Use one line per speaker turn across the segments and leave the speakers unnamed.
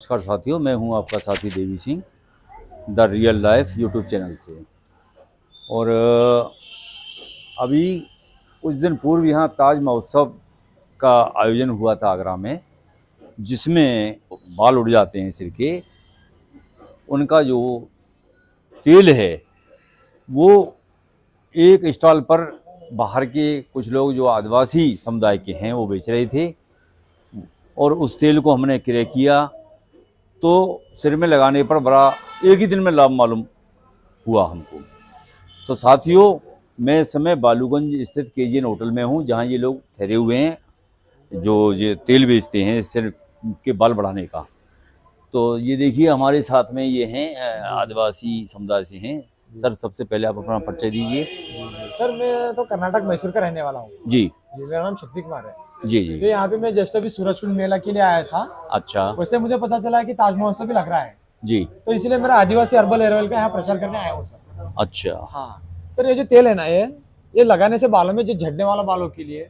नमस्कार साथियों, मैं हूँ आपका साथी Devi Singh, the real life YouTube channel से। और अभी कुछ दिन पूर्व यहाँ ताज महोत्सव का आयोजन हुआ था आगरा में, जिसमें बाल उड़ जाते हैं सिर के। उनका जो तेल है, वो एक स्टॉल पर बाहर के कुछ लोग जो आदिवासी समुदाय के हैं, वो बेच रहे थे। और उस तेल को हमने क्रय किया तो सिर में लगाने पर बड़ा एक ही दिन में लाभ मालूम हुआ हमको। तो साथियों, मैं इस समय बालूगंज स्थित के जी होटल में हूँ, जहाँ ये लोग ठहरे हुए हैं, जो ये तेल बेचते हैं सिर के बाल बढ़ाने का। तो ये देखिए, हमारे साथ में ये हैं आदिवासी समुदाय से हैं। सर सबसे पहले आप अपना परिचय दीजिए।
सर मैं तो कर्नाटक मैसूर का रहने वाला हूँ।
जी।
मेरा नाम शक्ति कुमार है।
जी जी।
तो यहाँ पे मैं जस्ट अभी सूरजकुंड मेला के लिए आया था।
अच्छा।
वैसे मुझे पता चला है कि ताज महोत्सव भी लग रहा है।
जी।
तो इसलिए मेरा आदिवासी हर्बल हेयर ऑयल का यहाँ प्रचार करने आया हूँ सर।
अच्छा।
हाँ। सर ये जो तेल है ना ये ये लगाने से बालों में जो झड़ने वाला बालों के लिए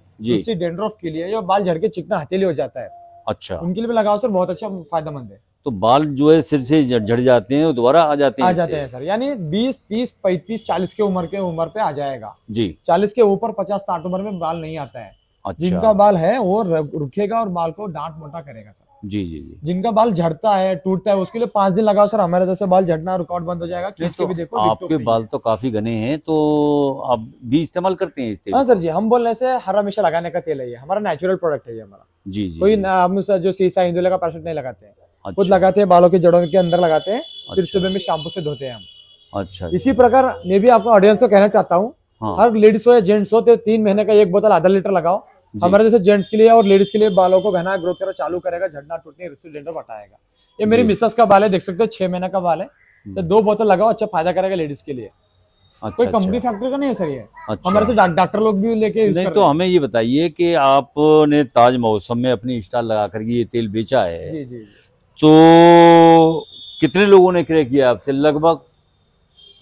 डेंड्रफ के लिए जो बाल झड़ के चिकना हथेली हो जाता है।
अच्छा।
उनके लिए भी लगाओ सर बहुत अच्छा फ़ायदेमंद है।
तो बाल जो है सिर से झड़ झड़ जाते हैं दोबारा आ जाते हैं
आ जाते हैं सर यानी 20 30 35 40 के उम्र के उम्र पे आ जाएगा।
जी।
40 के ऊपर 50 60 उम्र में बाल नहीं आता है। जिनका
अच्छा
बाल है वो रुकेगा और बाल को डांट मोटा करेगा सर।
जी जी जी।
जिनका बाल झड़ता है टूटता है उसके लिए पाँच दिन लगाओ सर हमारे जैसे बाल झड़ना रिकॉर्ड बंद हो जाएगा खींच के
तो
भी देखो
आपके बाल तो काफ़ी घने हैं तो आप भी इस्तेमाल करते हैं इस तेल
हाँ सर जी हम बोल रहे से हर हमेशा लगाने का तेल है ये हमारा नेचुरल प्रोडक्ट है ये हमारा।
जी जी
कोई। हम जो सीसा इंदुले का पैराशूट नहीं लगाते हैं। खुद
अच्छा।
लगाते हैं बालों के जड़ों के अंदर लगाते हैं फिर
अच्छा।
सुबह में शैम्पू से धोते हैं हम।
अच्छा
इसी प्रकार मैं भी आपको ऑडियंस को कहना चाहता हूँ
हाँ।
हर लेडीज़ हो या जेंट्स हो तो तीन महीने का एक बोतल आधा लीटर लगाओ हमारे जैसे जेंट्स के लिए और लेडीज़ के लिए बालों को घना ग्रोथ करो चालू करेगा झड़ना टूटने रिसिडेंटर हटाएगा ये मेरी मिसेस का बाल है देख सकते हो छह महीने का बाल है। तो दो बोतल लगाओ अच्छा फ़ायदा करेगा लेडीज़ के लिए।
अच्छा
कोई
अच्छा।
कंपनी फैक्ट्री का नहीं है सर ये?
अच्छा।
हमारे से डॉक- डॉक्टर लोग भी लेके
नहीं तो हमें ये बताइए कि आपने ताज मौसम में अपनी स्टॉल लगा करके ये तेल बेचा
है। जी जी जी।
तो कितने लोगों ने क्रय किया आपसे? लगभग?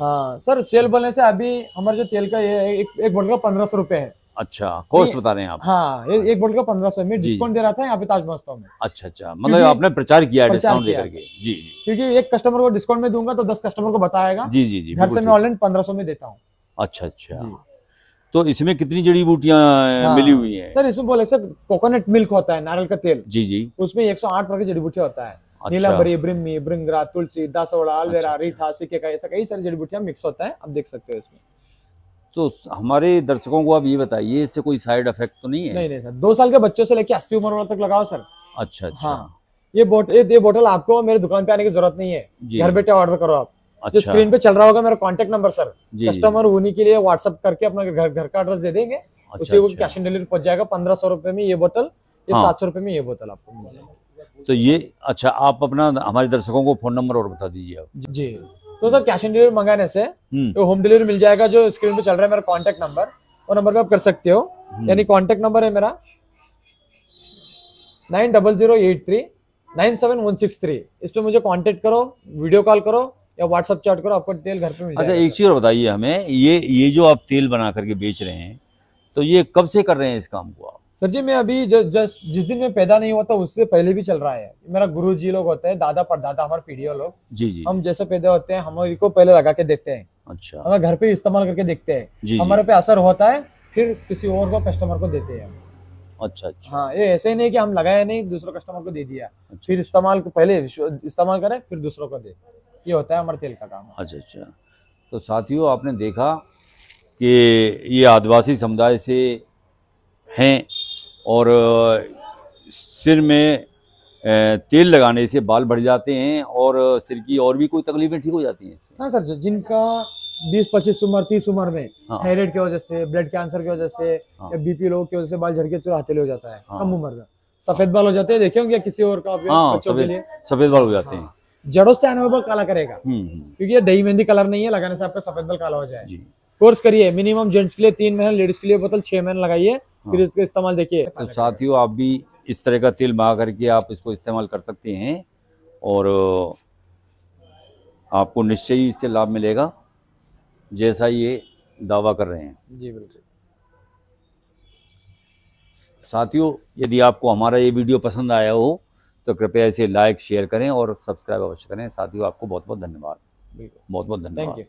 हाँ सर सेल बोलने से अभी हमारे जो तेल का ये एक, एक बोतल का पंद्रह सौ रुपए है।
अच्छा कॉस्ट बता रहे हैं आप।
हाँ ये एक बोतल का पंद्रह सौ में डिस्काउंट दे रहा था यहाँ पे ताज महोत्सव में।
अच्छा अच्छा मतलब आपने प्रचार किया है डिस्काउंट दे
किया।
करके जी जी।
क्योंकि एक कस्टमर को डिस्काउंट में दूँगा तो दस कस्टमर को बताएगा।
जी जी जी
घर से मैं ऑनलाइन पंद्रह सौ में देता हूँ।
अच्छा अच्छा। तो इसमें कितनी जड़ी बूटियाँ
हाँ।
मिली हुई हैं?
सर इसमें बोले सर कोकोनट मिल्क होता है नारियल का तेल।
जी जी।
उसमें 108 प्रकार की जड़ी बूटियाँ होता है।
अच्छा।
नीलांबरी ब्रिम्मी ब्रिंगरा तुलसी दासोड़ा अलवेरा
अच्छा,
रीठा सिक्के का ऐसा कई सारी जड़ी बूटियाँ मिक्स होता है। आप देख सकते हो इसमें।
तो हमारे दर्शकों को आप ये बताइए इससे कोई साइड इफ़ेक्ट तो नहीं है?
नहीं नहीं सर दो साल के बच्चों से लेके अस्सी उम्र वालों तक लगाओ सर
अच्छा अच्छा।
हाँ। ये बोट ये, बोतल आपको मेरे दुकान पे आने की ज़रूरत नहीं है। घर बैठे ऑर्डर करो आप।
अच्छा।
जो स्क्रीन पे चल रहा होगा मेरा कॉन्टेक्ट नंबर सर कस्टमर होने के लिए व्हाट्सअप करके अपना घर घर का एड्रेस दे देंगे।
अच्छा,
उसी को। कैश ऑन डिलीवरी पहुँच जाएगा। पंद्रह सौ रुपए में ये बोतल ये
हाँ।
सात सौ रुपए में ये बोतल आपको मिल जाएगी
तो ये अच्छा आप अपना हमारे दर्शकों को फ़ोन नंबर और बता दीजिए आप।
जी। तो सर कैश ऑन डिलीवरी मंगाने से तो होम डिलीवरी मिल जाएगा जो स्क्रीन पे चल रहा है मेरा कॉन्टेक्ट नंबर वो नंबर पे आप कर सकते हो।
हम्म।
यानी कॉन्टेक्ट नंबर है मेरा nine double zero eight three nine seven one six three इस पे मुझे कॉन्टेक्ट करो वीडियो कॉल करो या व्हाट्सअप चैट करो आपको डिटेल घर पे मिल
अच्छा एक चीज़ और बताइए हमें ये ये जो आप तेल बना करके बेच रहे हैं तो ये कब से कर रहे हैं इस काम को
सर जी मैं अभी ज- जस्ट जिस दिन मैं पैदा नहीं हुआ था उससे पहले भी चल रहा है। मेरा गुरु जी लोग होते हैं दादा परदादा हमारे पीढ़ियों लोग।
जी जी।
हम जैसे पैदा होते हैं हम को पहले लगा के देखते हैं।
अच्छा।
हमें घर पे इस्तेमाल करके देखते हैं। हमारे पे असर होता है फिर किसी और को कस्टमर को देते हैं।
अच्छा अच्छा।
हाँ ये ऐसे ही नहीं कि हम लगाए नहीं दूसरे कस्टमर को दे दिया।
अच्छा
फिर इस्तेमाल को पहले इस्तेमाल करें फिर दूसरों को दे। ये होता है हमारे तेल का काम।
अच्छा अच्छा। तो साथियों आपने देखा कि ये आदिवासी समुदाय से हैं और सिर में तेल लगाने से बाल बढ़ जाते हैं और सिर की और भी कोई तकलीफें ठीक हो जाती हैं इससे।
हाँ सर जिनका बीस पच्चीस उम्र तीस उम्र में
हाँ।
थायराइड की वजह से ब्लड कैंसर की वजह से
हाँ।
या बीपी लोग की वजह से बाल झड़ के चुरा चले हो जाता है
हाँ।
कम उम्र में। सफ़ेद बाल हो जाते हैं देखे होंगे किसी और का
हाँ सफ़ेद सफ़ेद बाल हो जाते हैं।
हाँ। जड़ों से आने वाला काला करेगा।
हम्म हम्म,
क्योंकि ये दही मेहंदी कलर नहीं है लगाने से आपका सफ़ेद बाल काला हो जाए। कोर्स करिए मिनिमम जेंट्स के लिए तीन महीने लेडीज़ के लिए बोतल छह महीने लगाइए। फिर। इसका इस्तेमाल देखिए।
तो साथियों आप भी इस तरह का तेल मंगा करके आप इसको इस्तेमाल कर सकते हैं और आपको निश्चय ही इससे लाभ मिलेगा जैसा ये दावा कर रहे हैं।
जी बिल्कुल।
साथियों यदि आपको हमारा ये वीडियो पसंद आया हो तो कृपया इसे लाइक शेयर करें और सब्सक्राइब अवश्य करें। साथियों आपको बहुत बहुत धन्यवाद। बहुत बहुत
थैंक
धन्यवाद
यू